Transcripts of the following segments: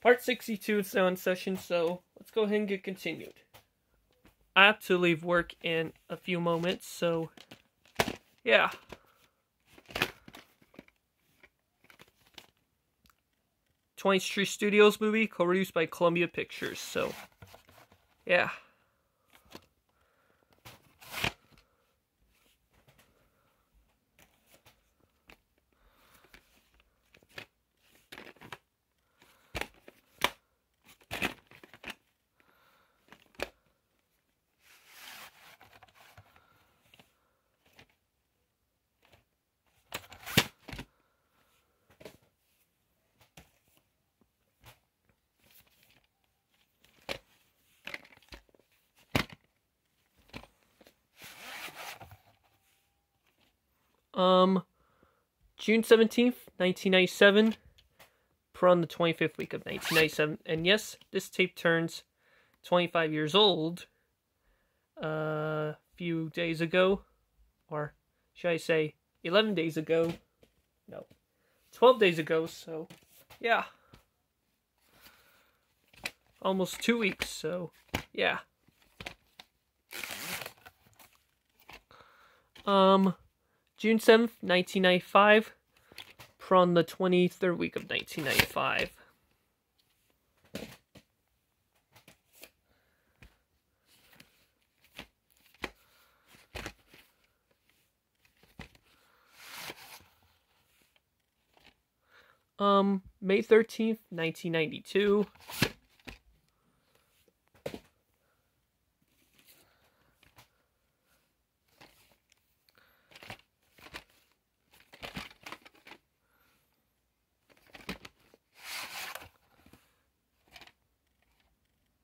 Part 62 is now in session, so let's go ahead and get continued. I have to leave work in a few moments, so yeah. Twentieth Street Studios movie, co-produced by Columbia Pictures, so yeah. Um, June 17th, 1997, put on the 25th week of 1997. And yes, this tape turns 25 years old uh, a few days ago, or should I say 11 days ago? No, 12 days ago, so yeah. Almost two weeks, so yeah. Um, June 7th, 1995, from the 23rd week of 1995. Um, May 13th, 1992.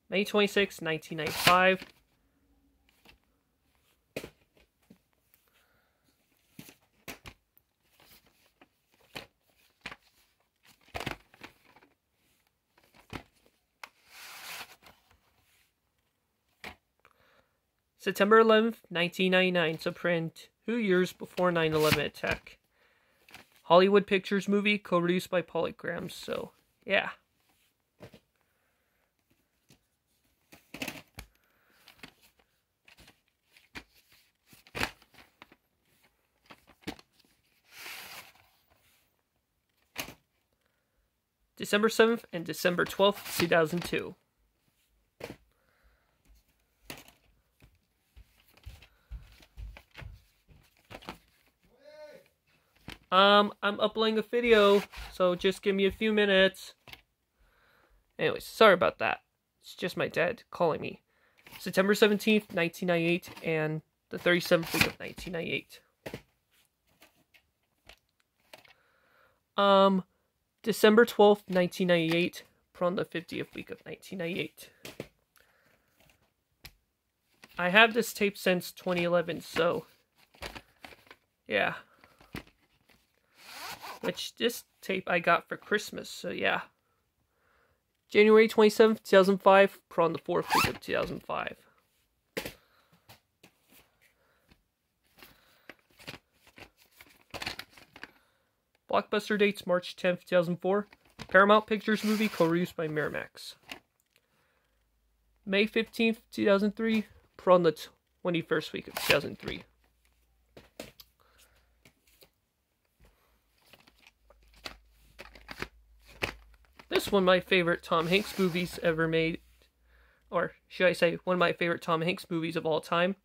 May 26, 1995. September 11th, 1999, so print two years before 9-11 attack. Hollywood Pictures movie, co-produced by Polygrams, so yeah. December 7th and December 12th, 2002. Um, I'm uploading a video, so just give me a few minutes. Anyways, sorry about that. It's just my dad calling me. September 17th, 1998, and the 37th week of 1998. Um, December 12th, 1998, from the 50th week of 1998. I have this tape since 2011, so yeah. Which this tape I got for Christmas, so yeah. January 27th, 2005, from the 4th week of 2005. Blockbuster dates March 10th, 2004. Paramount Pictures movie co-produced by Miramax. May 15th, 2003. Put on the 21st week of 2003. This one of my favorite Tom Hanks movies ever made. Or should I say, one of my favorite Tom Hanks movies of all time.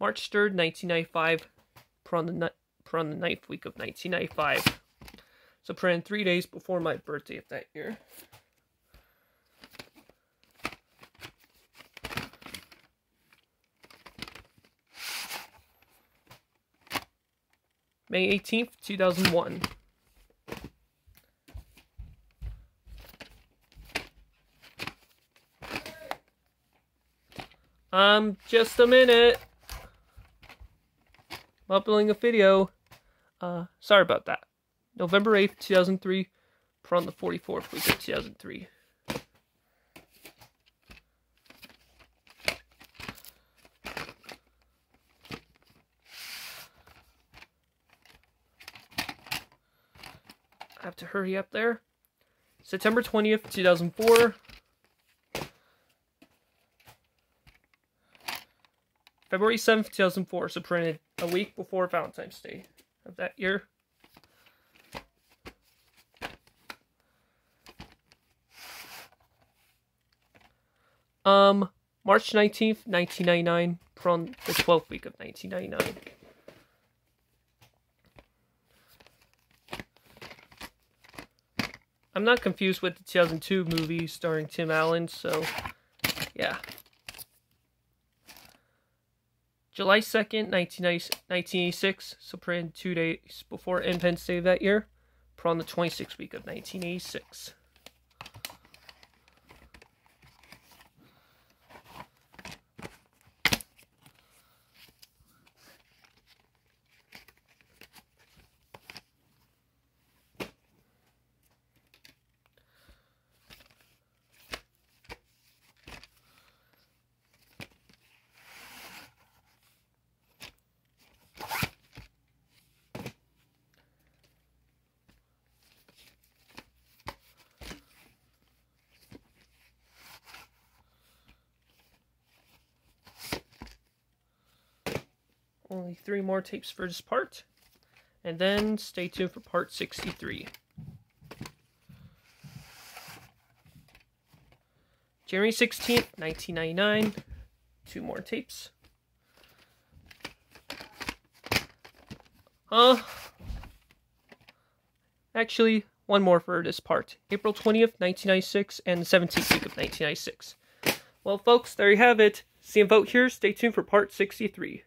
March 3rd, 1995. Put on the put on the ninth week of 1995. So put three days before my birthday of that year. May 18th, 2001. Um, just a minute. I'm uploading a video. Uh, sorry about that. November 8th, 2003, from the 44th week of 2003. I have to hurry up there. September 20th, 2004. February 7th, 2004, so printed a week before Valentine's Day of that year. Um, March 19th, 1999, from the 12th week of 1999. I'm not confused with the 2002 movie starring Tim Allen, so yeah. July 2nd, 1986, so printed two days before Independence Day that year, put on the 26th week of 1986. Only three more tapes for this part. And then stay tuned for part 63. January 16th, 1999. Two more tapes. Uh, actually, one more for this part. April 20th, 1996, and the 17th week of 1996. Well, folks, there you have it. See and vote here. Stay tuned for part 63.